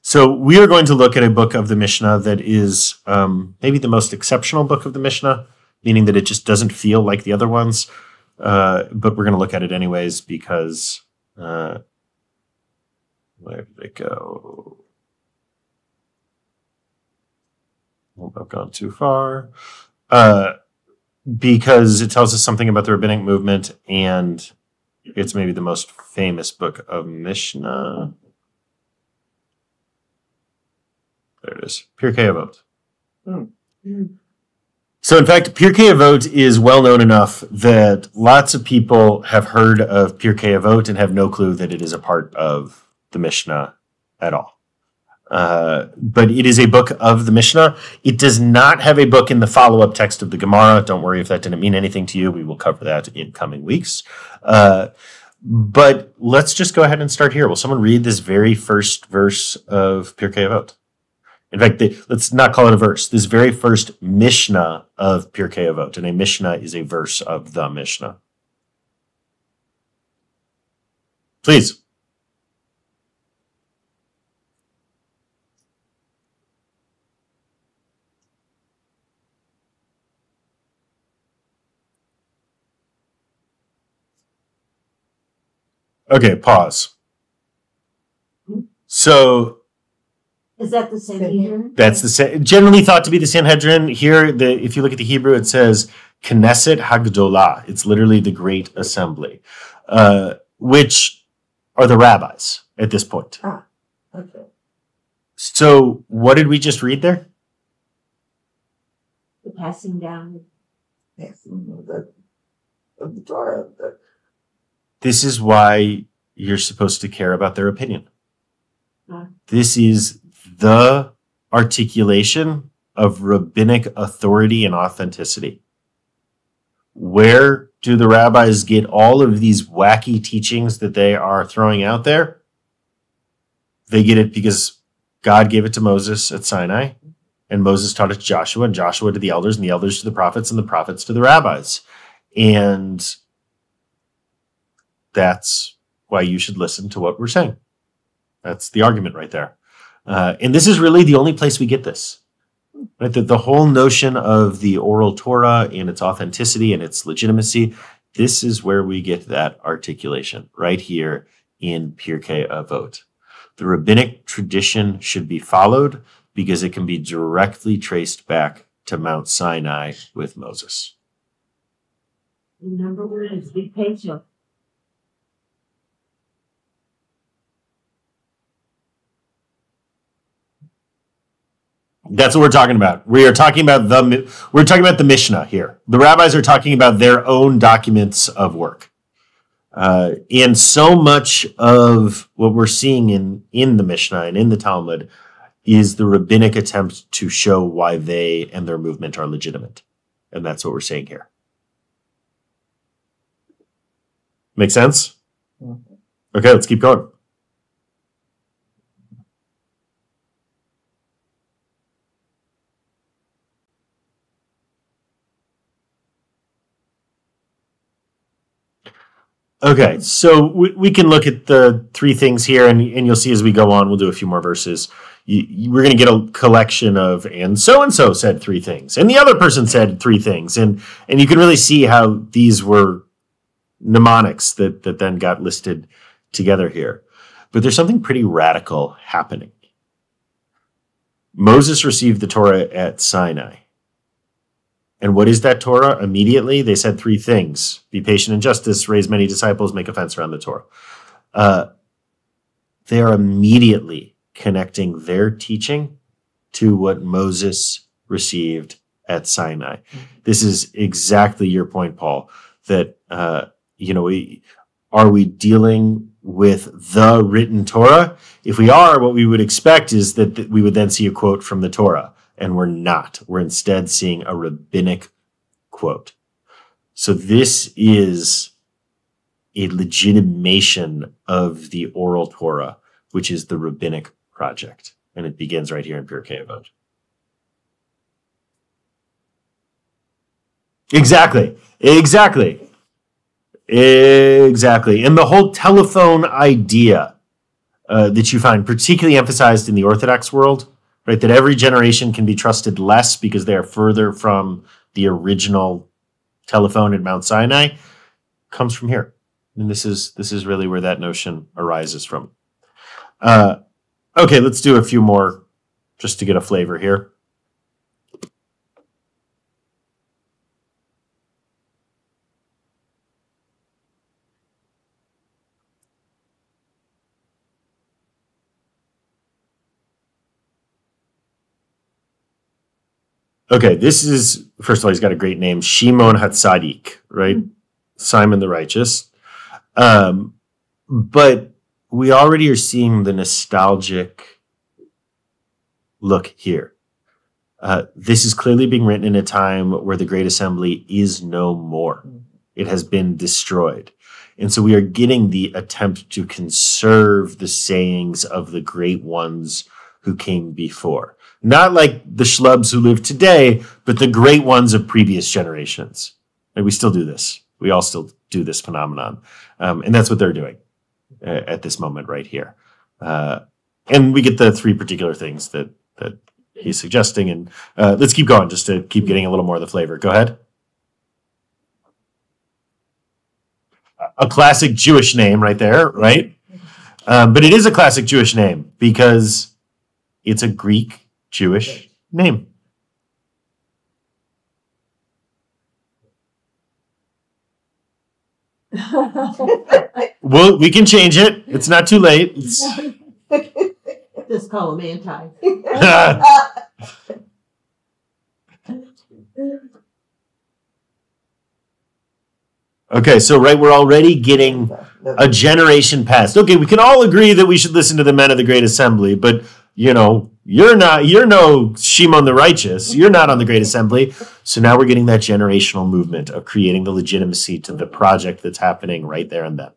So we are going to look at a book of the Mishnah that is um, maybe the most exceptional book of the Mishnah, meaning that it just doesn't feel like the other ones. Uh, but we're going to look at it anyways because uh, where did it go? Well, I've gone too far. Uh, because it tells us something about the rabbinic movement and it's maybe the most famous book of Mishnah. There it is. Pirkei Avot. Mm. So, in fact, Pirkei Avot is well known enough that lots of people have heard of Pirkei Avot and have no clue that it is a part of the Mishnah at all. Uh, but it is a book of the Mishnah. It does not have a book in the follow up text of the Gemara. Don't worry if that didn't mean anything to you. We will cover that in coming weeks. Uh, but let's just go ahead and start here. Will someone read this very first verse of Pirkei Avot? In fact, the, let's not call it a verse. This very first Mishnah of Pirkei Avot, and a Mishnah is a verse of the Mishnah. Please. Okay, pause. So Is that the same here? that's the sa- generally thought to be the Sanhedrin. Here, the if you look at the Hebrew, it says Knesset Hagdolah. It's literally the Great Assembly, uh, which are the rabbis at this point. Ah, Okay. So, what did we just read there? The passing down. Yes, the, of the Torah. The, This is why you're supposed to care about their opinion. Ah. This is the articulation of rabbinic authority and authenticity. Where do the rabbis get all of these wacky teachings that they are throwing out there? They get it because God gave it to Moses at Sinai, and Moses taught it to Joshua, and Joshua to the elders, and the elders to the prophets, and the prophets to the rabbis. And that's why you should listen to what we're saying. That's the argument right there. Uh, and this is really the only place we get this. Right? The, the whole notion of the oral Torah and its authenticity and its legitimacy, this is where we get that articulation right here in Pirkei Avot. The rabbinic tradition should be followed because it can be directly traced back to Mount Sinai with Moses. Number one is be patient. That's what we're talking about. We are talking about the we're talking about the Mishnah here. The rabbis are talking about their own documents of work, uh, and so much of what we're seeing in in the Mishnah and in the Talmud is the rabbinic attempt to show why they and their movement are legitimate, and that's what we're saying here. Make sense? Okay, let's keep going. Okay, so we, we can look at the three things here, and, and you'll see as we go on, we'll do a few more verses. You, you- we're going to get a collection of, and so and so said three things, and the other person said three things, and and you can really see how these were mnemonics that that then got listed together here. But there's something pretty radical happening. Moses received the Torah at Sinai. And what is that Torah? Immediately, they said three things be patient in justice, raise many disciples, make a fence around the Torah. Uh, they are immediately connecting their teaching to what Moses received at Sinai. This is exactly your point, Paul, that, uh, you know, we, are we dealing with the written Torah? If we are, what we would expect is that th- we would then see a quote from the Torah and we're not. We're instead seeing a rabbinic quote. So this is a legitimation of the oral Torah, which is the rabbinic project. And it begins right here in Pirkei Avot. Exactly. Exactly. Exactly. And the whole telephone idea uh, that you find particularly emphasized in the Orthodox world right? That every generation can be trusted less because they are further from the original telephone at Mount Sinai comes from here. And this is this is really where that notion arises from. Uh, okay, let's do a few more just to get a flavor here. Okay, this is first of all, he's got a great name, Shimon Hatzadik, right? Simon the Righteous. Um, but we already are seeing the nostalgic look here. Uh, this is clearly being written in a time where the Great Assembly is no more. It has been destroyed. And so we are getting the attempt to conserve the sayings of the great ones who came before. Not like the schlubs who live today, but the great ones of previous generations. And we still do this. We all still do this phenomenon. Um, and that's what they're doing uh, at this moment right here. Uh, and we get the three particular things that, that he's suggesting. And uh, let's keep going just to keep getting a little more of the flavor. Go ahead. A classic Jewish name right there, right? Um, but it is a classic Jewish name because it's a Greek Jewish name. Well, we can change it. It's not too late. It's, Just call them anti. okay, so right, we're already getting a generation past. Okay, we can all agree that we should listen to the men of the Great Assembly, but you know, you're not, you're no Shimon the Righteous. You're not on the Great Assembly. So now we're getting that generational movement of creating the legitimacy to the project that's happening right there and then.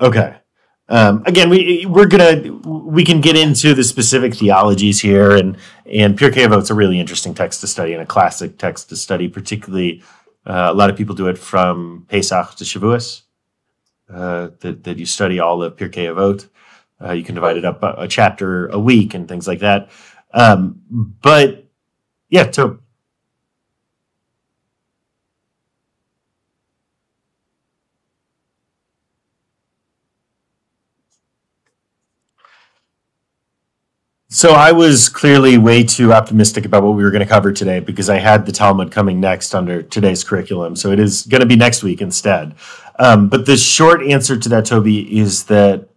Okay. Um, again, we we're gonna we can get into the specific theologies here, and and Pirkei Avot's a really interesting text to study and a classic text to study. Particularly, uh, a lot of people do it from Pesach to Shavuos. Uh, that that you study all of Pirkei Avot. Uh, you can divide it up a, a chapter a week and things like that. Um, but yeah, so So I was clearly way too optimistic about what we were going to cover today because I had the Talmud coming next under today's curriculum. So it is going to be next week instead. Um, but the short answer to that, Toby, is that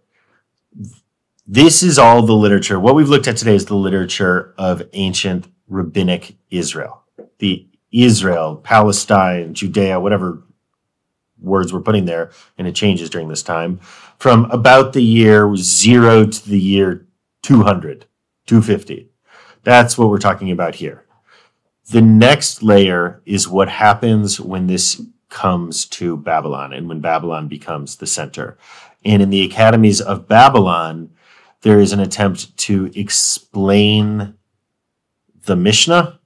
this is all the literature. What we've looked at today is the literature of ancient rabbinic Israel, the Israel, Palestine, Judea, whatever words we're putting there, and it changes during this time, from about the year zero to the year 200. 250. That's what we're talking about here. The next layer is what happens when this comes to Babylon and when Babylon becomes the center. And in the academies of Babylon, there is an attempt to explain the Mishnah,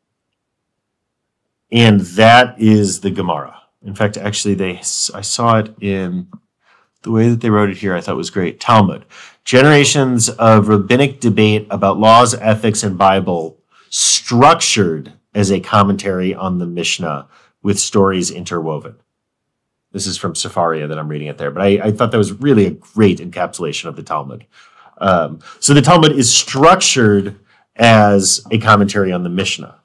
and that is the Gemara. In fact, actually, they I saw it in the way that they wrote it here. I thought was great. Talmud, generations of rabbinic debate about laws, ethics, and Bible, structured as a commentary on the Mishnah with stories interwoven. This is from Sefaria that I'm reading it there, but I, I thought that was really a great encapsulation of the Talmud. Um, so the Talmud is structured as a commentary on the Mishnah,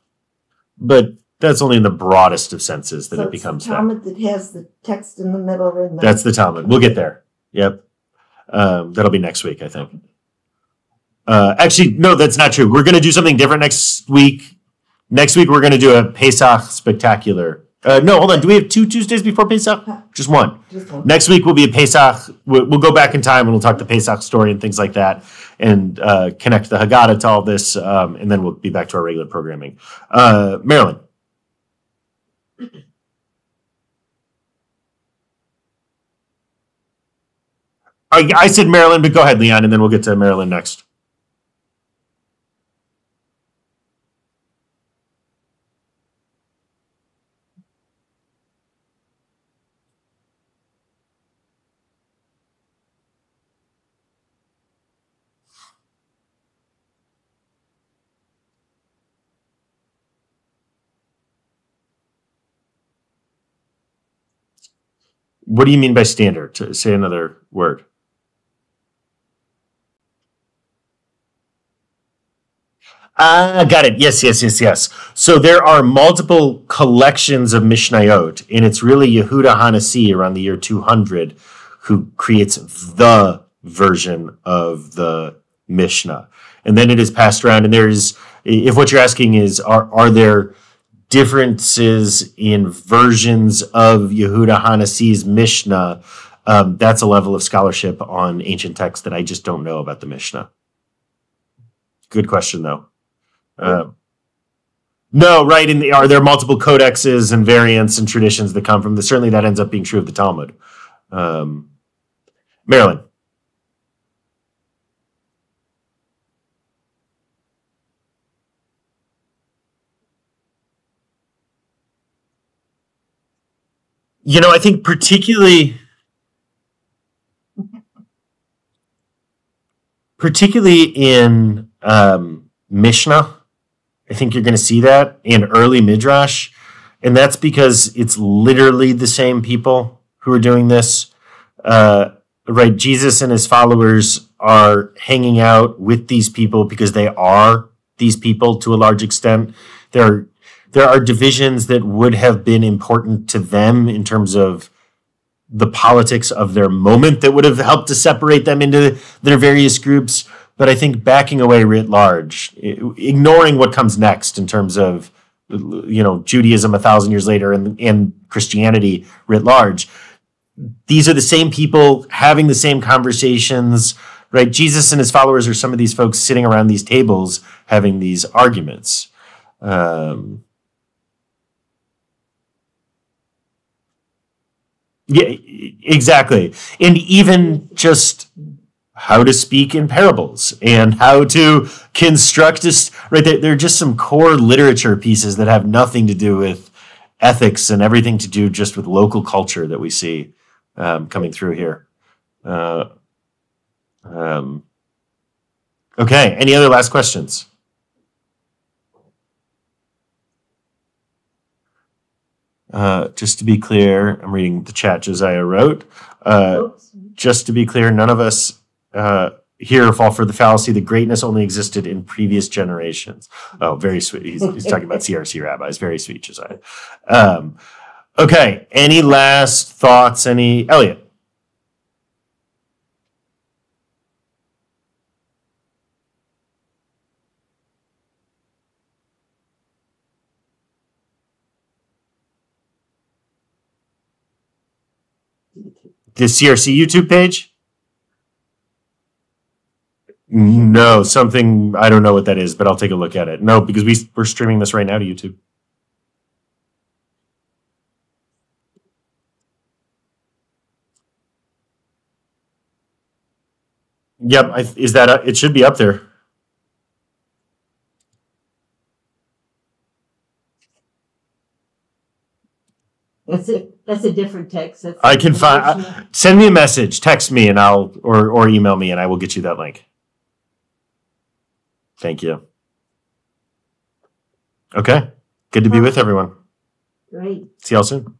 but that's only in the broadest of senses that So it it's the becomes that. Talmud that has the text in the middle and the. That's the Talmud. We'll get there. Yep. Um, that'll be next week, I think. Uh, actually, no, that's not true. We're going to do something different next week. Next week, we're going to do a Pesach spectacular. Uh, no, hold on. Do we have two Tuesdays before Pesach? Just one. Just one. Next week will be a Pesach. We'll, we'll go back in time and we'll talk the Pesach story and things like that, and uh, connect the Haggadah to all this, um, and then we'll be back to our regular programming. Uh, Marilyn, I, I said Marilyn, but go ahead, Leon, and then we'll get to Marilyn next. What do you mean by standard? To say another word. Ah, got it. Yes, yes, yes, yes. So there are multiple collections of Mishnayot, and it's really Yehuda Hanasi around the year 200 who creates the version of the Mishnah. And then it is passed around, and there's, if what you're asking is, are, are there differences in versions of Yehuda Hanasi's Mishnah? Um, that's a level of scholarship on ancient texts that I just don't know about the Mishnah. Good question, though. Uh, no, right. In the, are there multiple codexes and variants and traditions that come from this? Certainly, that ends up being true of the Talmud. Um, Marilyn. You know, I think particularly, particularly in um, Mishnah, I think you're going to see that in early Midrash. And that's because it's literally the same people who are doing this. Uh, right? Jesus and his followers are hanging out with these people because they are these people to a large extent. There are, there are divisions that would have been important to them in terms of the politics of their moment that would have helped to separate them into their various groups but I think backing away writ large, ignoring what comes next in terms of you know Judaism a thousand years later and, and Christianity writ large, these are the same people having the same conversations, right? Jesus and his followers are some of these folks sitting around these tables having these arguments. Um, yeah, exactly, and even just how to speak in parables and how to construct this right? There, there are just some core literature pieces that have nothing to do with ethics and everything to do just with local culture that we see um, coming through here. Uh, um, okay any other last questions? Uh, just to be clear i'm reading the chat josiah wrote. Uh, just to be clear, none of us uh, here fall for the fallacy that greatness only existed in previous generations. Oh, very sweet. He's, he's talking about CRC rabbis. Very sweet, Josiah. Um, okay. Any last thoughts? Any Elliot? The CRC YouTube page? No, something I don't know what that is, but I'll take a look at it. No, because we we're streaming this right now to YouTube. Yep, I, is that uh, it? Should be up there. That's a, that's a different text. That's I can find- Send me a message, text me, and I'll or or email me, and I will get you that link. Thank you. Okay, good to be with everyone. Great. See y'all soon.